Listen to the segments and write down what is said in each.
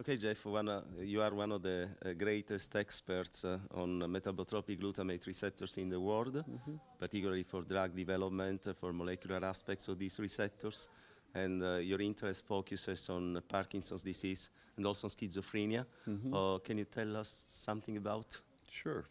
Okay, Jeff, one, uh, you are one of the uh, greatest experts uh, on metabotropic glutamate receptors in the world, Mm-hmm. particularly for drug development, uh, for molecular aspects of these receptors. And uh, your interest focuses on Parkinson's disease and also on schizophrenia. Mm-hmm. Uh, can you tell us something about? Sure.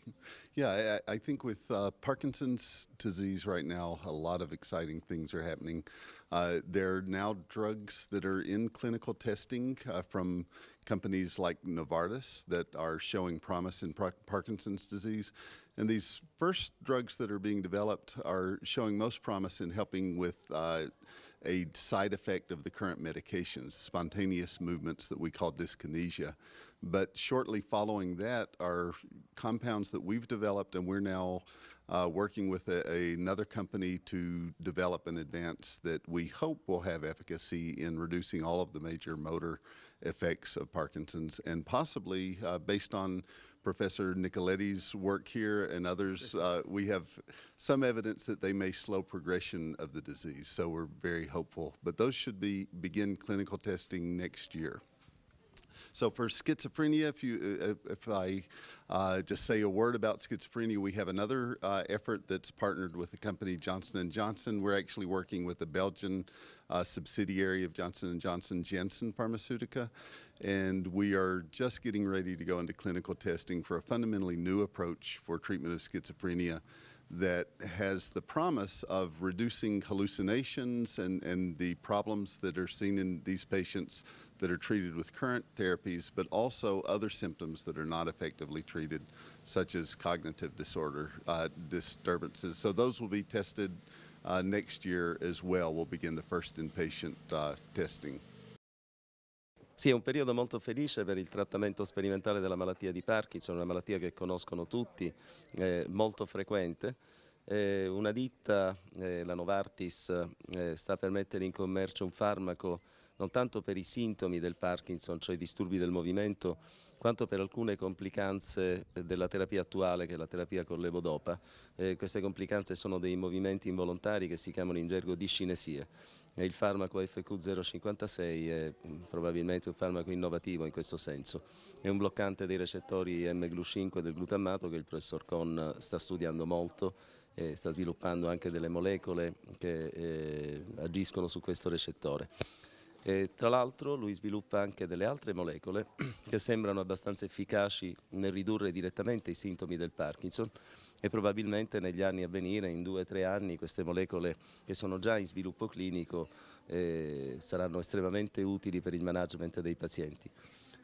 Yeah, I, I think with uh, Parkinson's disease right now, a lot of exciting things are happening. Uh, there are now drugs that are in clinical testing uh, from companies like Novartis that are showing promise in Par- Parkinson's disease. And these first drugs that are being developed are showing most promise in helping with uh, a side effect of the current medications, spontaneous movements that we call dyskinesia. But shortly following that are compounds that we've developed, and we're now uh, working with a, another company to develop an advance that we hope will have efficacy in reducing all of the major motor effects of Parkinson's, and possibly uh, based on Professor Nicoletti's work here and others, uh, we have some evidence that they may slow progression of the disease. So we're very hopeful. But those should be begin clinical testing next year. So for schizophrenia, if you uh, if I uh, just say a word about schizophrenia, we have another uh, effort that's partnered with the company Johnson and Johnson. We're actually working with the Belgian uh, subsidiary of Johnson and Johnson, Janssen Pharmaceutica, and we are just getting ready to go into clinical testing for a fundamentally new approach for treatment of schizophrenia that has the promise of reducing hallucinations and, and the problems that are seen in these patients that are treated with current therapies, but also other symptoms that are not effectively treated, such as cognitive disorder uh, disturbances. So those will be tested uh, next year as well. We'll begin the first inpatient uh, testing. Sì, è un periodo molto felice per il trattamento sperimentale della malattia di Parkinson, una malattia che conoscono tutti, eh, molto frequente. Eh, una ditta, eh, la Novartis, eh, sta per mettere in commercio un farmaco non tanto per i sintomi del Parkinson, cioè i disturbi del movimento, quanto per alcune complicanze della terapia attuale, che è la terapia con levodopa. Eh, queste complicanze sono dei movimenti involontari che si chiamano in gergo discinesie. E il farmaco FQ056 è mh, probabilmente un farmaco innovativo in questo senso. È un bloccante dei recettori M-Glu5 del glutammato che il professor Kohn sta studiando molto e sta sviluppando anche delle molecole che eh, agiscono su questo recettore. E, tra l'altro lui sviluppa anche delle altre molecole che sembrano abbastanza efficaci nel ridurre direttamente i sintomi del Parkinson e probabilmente negli anni a venire, in due o tre anni, queste molecole che sono già in sviluppo clinico eh, saranno estremamente utili per il management dei pazienti.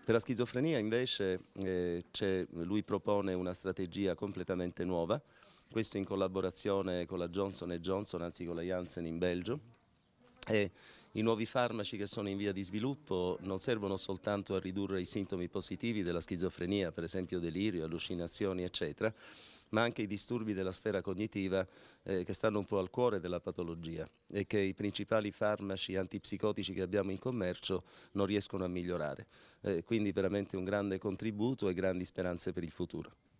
Per la schizofrenia invece eh, lui propone una strategia completamente nuova, questo in collaborazione con la Johnson Johnson, anzi con la Janssen in Belgio, e i nuovi farmaci che sono in via di sviluppo non servono soltanto a ridurre i sintomi positivi della schizofrenia, per esempio delirio, allucinazioni, eccetera, ma anche i disturbi della sfera cognitiva eh, che stanno un po' al cuore della patologia e che i principali farmaci antipsicotici che abbiamo in commercio non riescono a migliorare. Eh, quindi veramente un grande contributo e grandi speranze per il futuro.